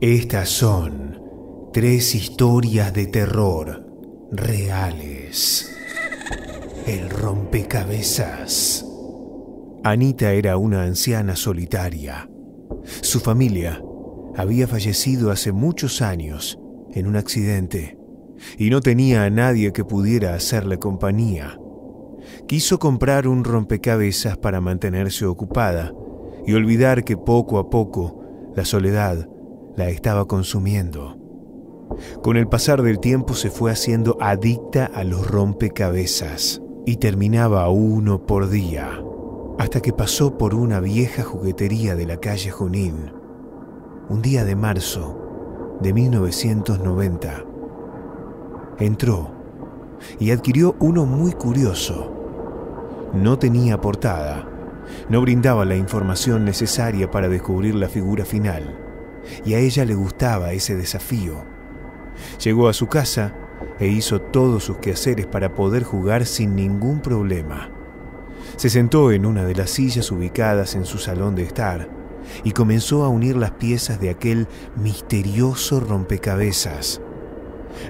Estas son tres historias de terror reales. El rompecabezas. Anita era una anciana solitaria. Su familia había fallecido hace muchos años en un accidente y no tenía a nadie que pudiera hacerle compañía. Quiso comprar un rompecabezas para mantenerse ocupada y olvidar que poco a poco la soledad la estaba consumiendo. Con el pasar del tiempo se fue haciendo adicta a los rompecabezas y terminaba uno por día, hasta que pasó por una vieja juguetería de la calle Junín, un día de marzo de 1990. Entró y adquirió uno muy curioso. No tenía portada, no brindaba la información necesaria para descubrir la figura final, y a ella le gustaba ese desafío. Llegó a su casa e hizo todos sus quehaceres para poder jugar sin ningún problema. Se sentó en una de las sillas ubicadas en su salón de estar y comenzó a unir las piezas de aquel misterioso rompecabezas.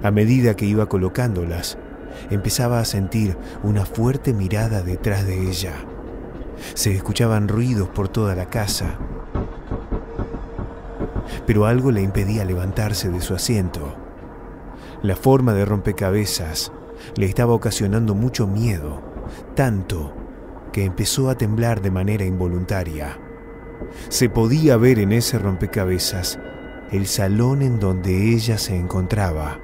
A medida que iba colocándolas, empezaba a sentir una fuerte mirada detrás de ella. Se escuchaban ruidos por toda la casa, pero algo le impedía levantarse de su asiento. La forma de rompecabezas le estaba ocasionando mucho miedo, tanto que empezó a temblar de manera involuntaria. Se podía ver en ese rompecabezas el salón en donde ella se encontraba,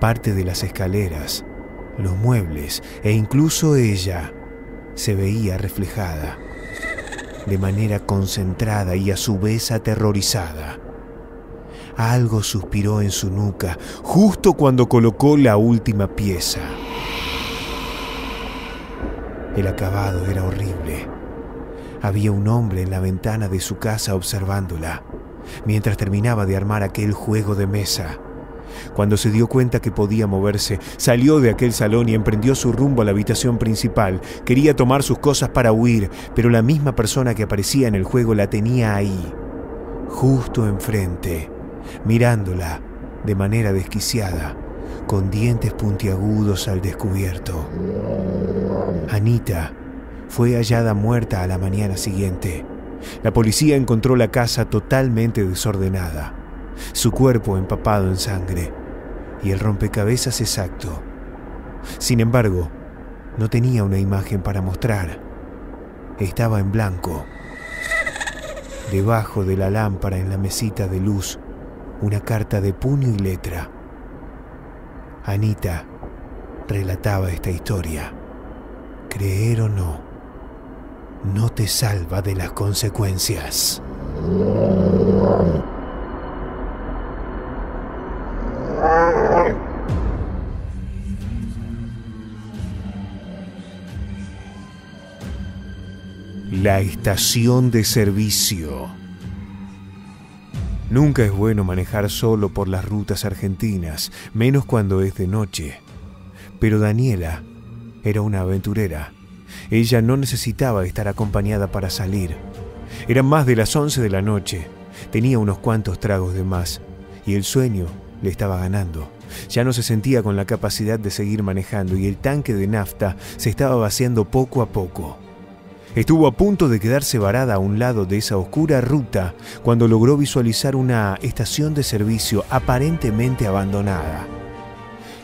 parte de las escaleras, los muebles e incluso ella se veía reflejada, de manera concentrada y a su vez aterrorizada. Algo suspiró en su nuca justo cuando colocó la última pieza. El acabado era horrible. Había un hombre en la ventana de su casa observándola, mientras terminaba de armar aquel juego de mesa. Cuando se dio cuenta que podía moverse, salió de aquel salón y emprendió su rumbo a la habitación principal. Quería tomar sus cosas para huir, pero la misma persona que aparecía en el juego la tenía ahí, justo enfrente, mirándola de manera desquiciada, con dientes puntiagudos al descubierto. Anita fue hallada muerta a la mañana siguiente. La policía encontró la casa totalmente desordenada, su cuerpo empapado en sangre y el rompecabezas exacto. Sin embargo, no tenía una imagen para mostrar. Estaba en blanco. Debajo de la lámpara en la mesita de luz una carta de puño y letra. Anita relataba esta historia. Creer o no, no te salva de las consecuencias. La estación de servicio. Nunca es bueno manejar solo por las rutas argentinas, menos cuando es de noche. Pero Daniela era una aventurera. Ella no necesitaba estar acompañada para salir. Eran más de las 11 de la noche. Tenía unos cuantos tragos de más y el sueño le estaba ganando. Ya no se sentía con la capacidad de seguir manejando y el tanque de nafta se estaba vaciando poco a poco. Estuvo a punto de quedarse varada a un lado de esa oscura ruta cuando logró visualizar una estación de servicio aparentemente abandonada.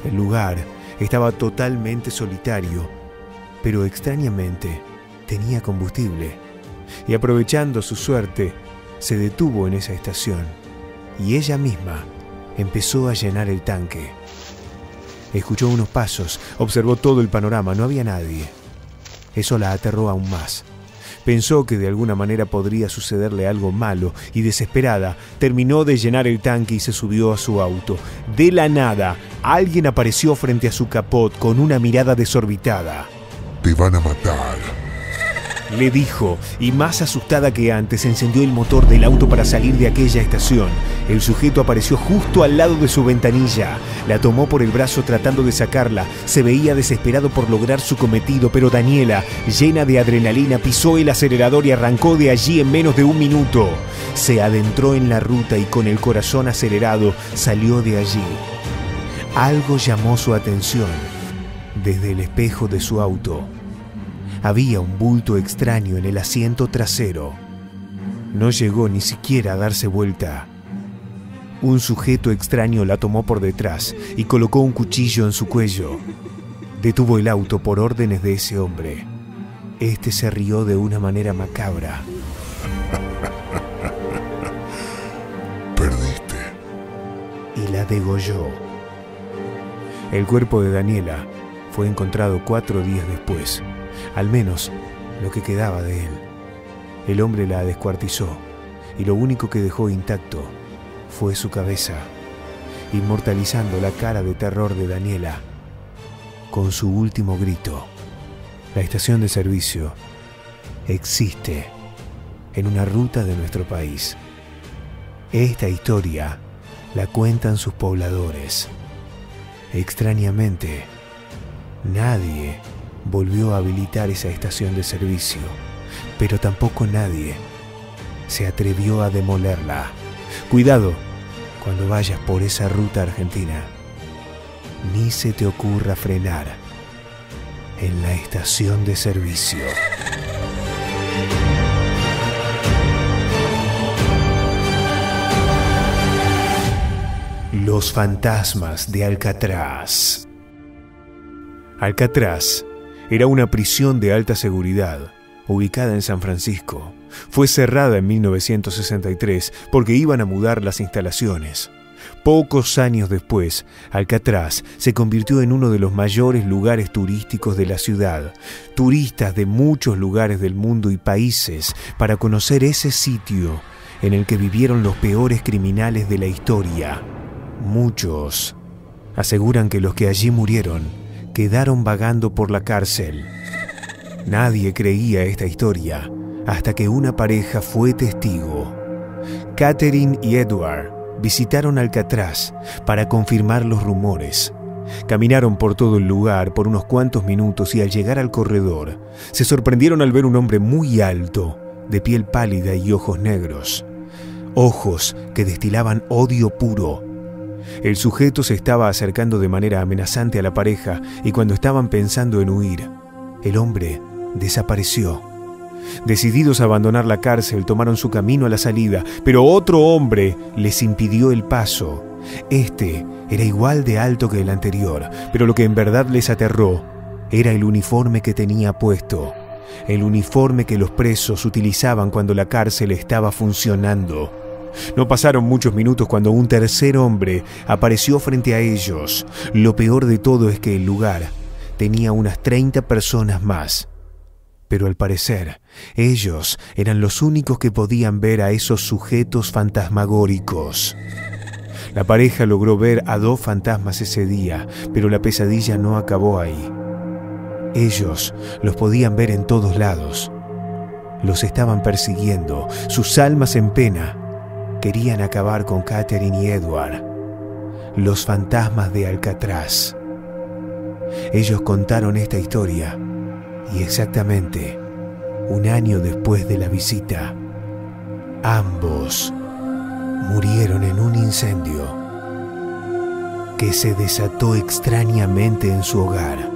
El lugar estaba totalmente solitario, pero extrañamente tenía combustible. Y aprovechando su suerte, se detuvo en esa estación y ella misma empezó a llenar el tanque. Escuchó unos pasos, observó todo el panorama, no había nadie. Eso la aterró aún más. Pensó que de alguna manera podría sucederle algo malo y desesperada terminó de llenar el tanque y se subió a su auto. De la nada, alguien apareció frente a su capot con una mirada desorbitada. Te van a matar. Le dijo, y más asustada que antes encendió el motor del auto para salir de aquella estación. El sujeto apareció justo al lado de su ventanilla. La tomó por el brazo tratando de sacarla. Se veía desesperado por lograr su cometido, pero Daniela, llena de adrenalina, pisó el acelerador y arrancó de allí en menos de un minuto. Se adentró en la ruta y con el corazón acelerado salió de allí. Algo llamó su atención desde el espejo de su auto. Había un bulto extraño en el asiento trasero. No llegó ni siquiera a darse vuelta. Un sujeto extraño la tomó por detrás y colocó un cuchillo en su cuello. Detuvo el auto por órdenes de ese hombre. Este se rió de una manera macabra. Perdiste. Y la degolló. El cuerpo de Daniela fue encontrado cuatro días después al menos lo que quedaba de él. El hombre la descuartizó y lo único que dejó intacto fue su cabeza, inmortalizando la cara de terror de Daniela con su último grito. La estación de servicio existe en una ruta de nuestro país. Esta historia la cuentan sus pobladores. Extrañamente, nadie volvió a habilitar esa estación de servicio, pero tampoco nadie se atrevió a demolerla. Cuidado cuando vayas por esa ruta argentina. Ni se te ocurra frenar en la estación de servicio. Los fantasmas de Alcatraz. Alcatraz era una prisión de alta seguridad, ubicada en San Francisco. Fue cerrada en 1963 porque iban a mudar las instalaciones. Pocos años después, Alcatraz se convirtió en uno de los mayores lugares turísticos de la ciudad. Turistas de muchos lugares del mundo y países para conocer ese sitio en el que vivieron los peores criminales de la historia. Muchos aseguran que los que allí murieron quedaron vagando por la cárcel. Nadie creía esta historia hasta que una pareja fue testigo. Catherine y Edward visitaron Alcatraz para confirmar los rumores. Caminaron por todo el lugar por unos cuantos minutos y al llegar al corredor se sorprendieron al ver un hombre muy alto, de piel pálida y ojos negros. Ojos que destilaban odio puro el sujeto se estaba acercando de manera amenazante a la pareja y cuando estaban pensando en huir, el hombre desapareció. Decididos a abandonar la cárcel, tomaron su camino a la salida, pero otro hombre les impidió el paso. Este era igual de alto que el anterior, pero lo que en verdad les aterró era el uniforme que tenía puesto, el uniforme que los presos utilizaban cuando la cárcel estaba funcionando. No pasaron muchos minutos cuando un tercer hombre apareció frente a ellos. Lo peor de todo es que el lugar tenía unas 30 personas más. Pero al parecer, ellos eran los únicos que podían ver a esos sujetos fantasmagóricos. La pareja logró ver a dos fantasmas ese día, pero la pesadilla no acabó ahí. Ellos los podían ver en todos lados. Los estaban persiguiendo, sus almas en pena querían acabar con Catherine y Edward, los fantasmas de Alcatraz. Ellos contaron esta historia y exactamente un año después de la visita, ambos murieron en un incendio que se desató extrañamente en su hogar.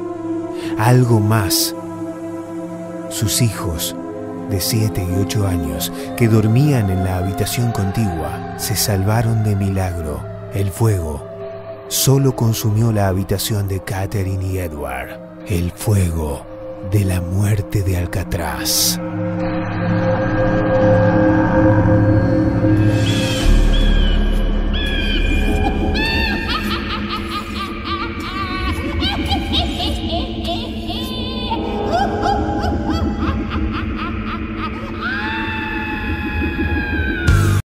Algo más, sus hijos de 7 y 8 años que dormían en la habitación contigua se salvaron de milagro. El fuego solo consumió la habitación de Catherine y Edward. El fuego de la muerte de Alcatraz.